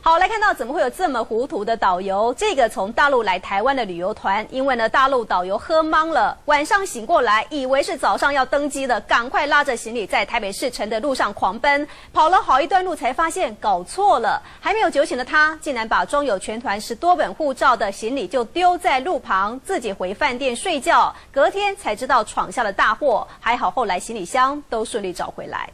好来看到怎么会有这么糊涂的导游这个从大陆来台湾的旅游团因为呢大陆导游喝懵了晚上醒过来以为是早上要登机的赶快拉着行李在台北市城的路上狂奔跑了好一段路才发现搞错了还没有酒醒的他竟然把装有全团十多本护照的行李就丢在路旁自己回饭店睡觉隔天才知道闯下了大祸还好后来行李箱都顺利找回来。